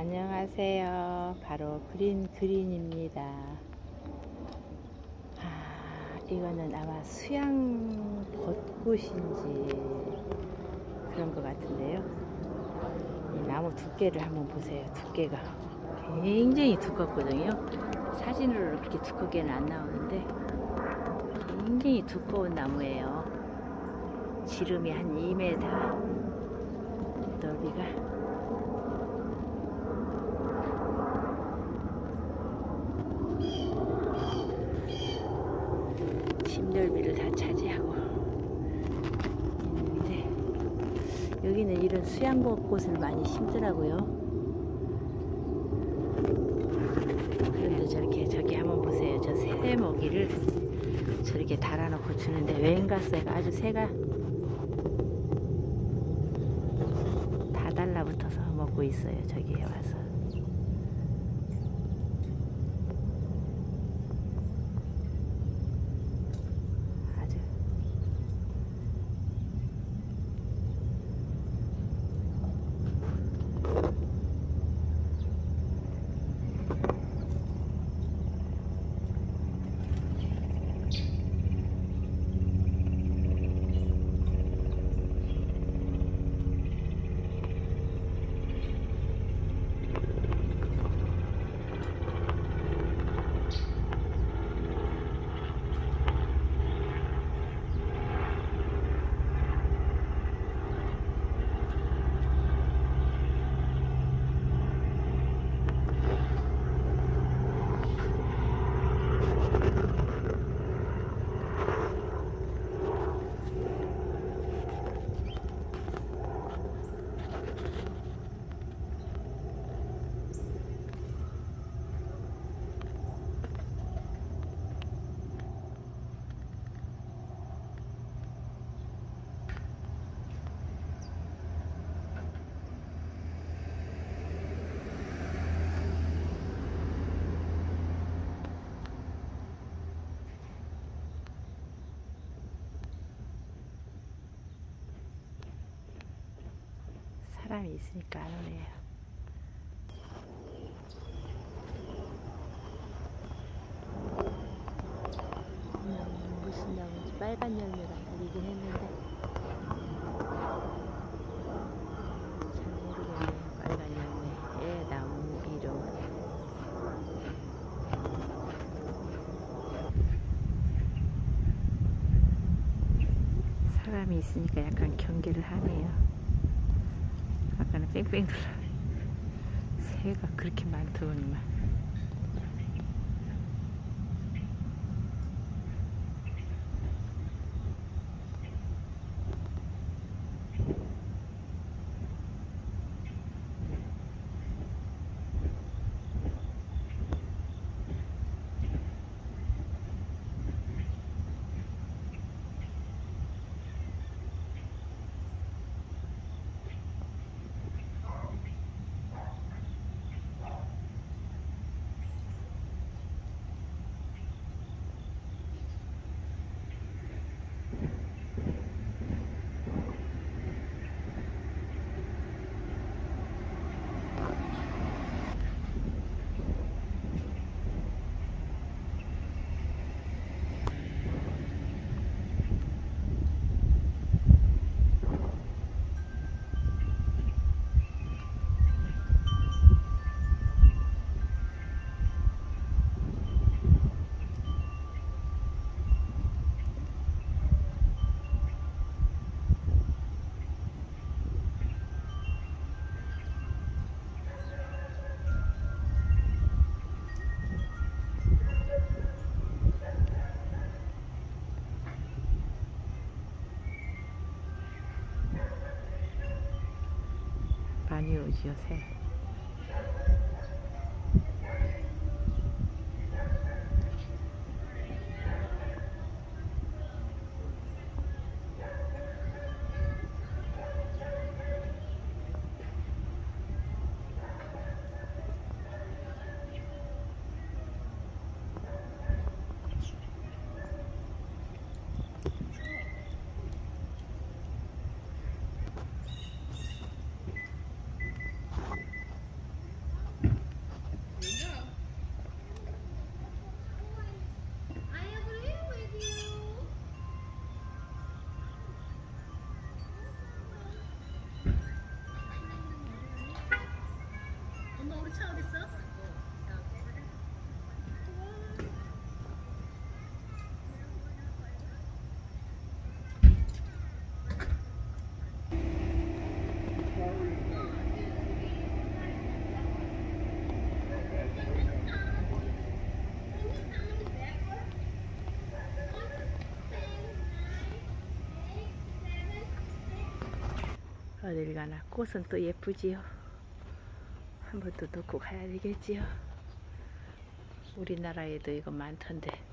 안녕하세요. 바로 그린 그린입니다. 아, 이거는 아마 수양 벚꽃인지 그런 것 같은데요. 이 나무 두께를 한번 보세요. 두께가 굉장히 두껍거든요. 사진으로 그렇게 두껍게는 안 나오는데 굉장히 두꺼운 나무예요. 지름이 한 2m 넓이가 집넓이를 다 차지하고 있는데 여기는 이런 수양벚꽃을 많이 심더라고요. 그런데 저렇게 저기 한번 보세요. 저 새모기를 저렇게 달아놓고 주는데 웬가스가 아주 새가 다 달라붙어서 먹고 있어요. 저기에 와서. 아주 사람이 있으니까 안 오네요. 나무는 무슨 나무인지 빨간 열매가 달리긴 했는데 잘 모르겠네요. 빨간 열매의 나무 이름. 사람이 있으니까 약간 경계를 하네요. 아까는 뺑뺑 돌아. 새가 그렇게 많더니만. 많이 오지요, 새. 엄마 우리 차 어딨어? 어딜 가나 꽃은 또 예쁘지요. 한번또 놓고 가야 되겠지요. 우리나라에도 이거 많던데.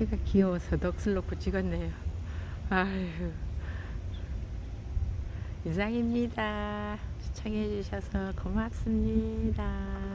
새가 귀여워서 넋을 놓고 찍었네요. 아유. 이상입니다. 시청해주셔서 고맙습니다.